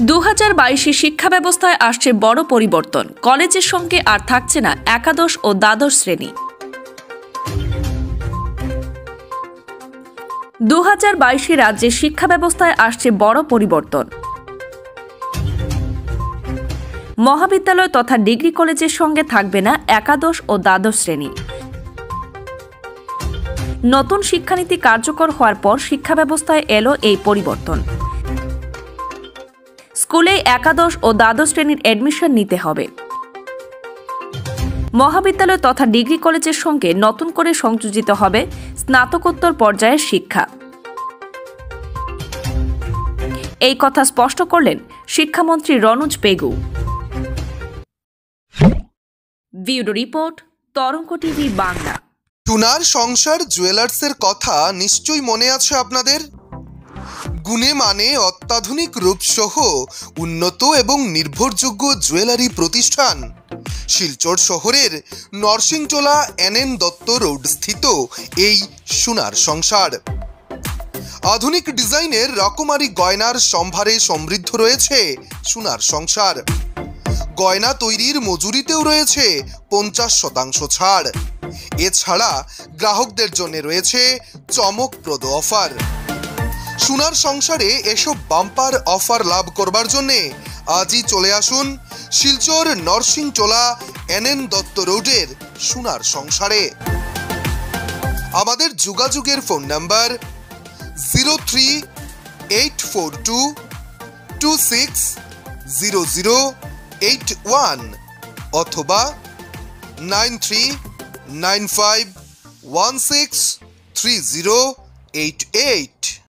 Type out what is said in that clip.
দু হাজার বাইশে শিক্ষা ব্যবস্থায় আসছে বড় পরিবর্তন। কলেজের সঙ্গে আর থাকছে না একাদশ ও দ্বাদশ শ্রেণি। দু হাজার বাইশে রাজ্যের শিক্ষা ব্যবস্থায় আসছে বড় পরিবর্তন। মহাবিদ্যালয় তথা ডিগ্রি কলেজের সঙ্গে থাকবে না একাদশ ও দ্বাদশ শ্রেণি। নতুন শিক্ষানীতি কার্যকর হওয়ার পর শিক্ষা ব্যবস্থায় এলো এই পরিবর্তন। স্কুলে একাদশ ও দ্বাদশ শ্রেণির অ্যাডমিশন নিতে হবে। মহাবিদ্যালয় তথা ডিগ্রি কলেজের সঙ্গে নতুন করে সংযোজিত হবে স্নাতকোত্তর পর্যায়ের শিক্ষা। এই কথা স্পষ্ট করলেন শিক্ষামন্ত্রী Ranoj Pegu. Report, Tarang TV, Bangla. Toner সংসার জুয়েলার্সের কথা নিশ্চয়ই মনে আছে আপনাদের? গুণে মানে অত্যাধুনিক রূপসহ উন্নত এবং নির্ভরযোগ্য জুয়েলারি প্রতিষ্ঠান। শিলচর শহরের নরসিংটোলা এনএন দত্ত রোড স্থিত এই সোনার সংসার। আধুনিক ডিজাইনের রকমারি গয়নার সম্ভারে সমৃদ্ধ রয়েছে সোনার সংসার। গয়না তৈরির মজুরিতেও রয়েছে পঞ্চাশ শতাংশ ছাড়। এছাড়া গ্রাহকদের জন্য রয়েছে চমকপ্রদ অফার। সোনার সংসারে এসব বাম্পার অফার লাভ করবার জন্যে আজই চলে আসুন শিলচর নরসিংটোলা এনএন দত্ত রোডের সোনার সংসারে। আমাদের যোগাযোগের phone number zero three eight four two two six zero zero eight one অথবা nine three nine five one six three zero eight eight.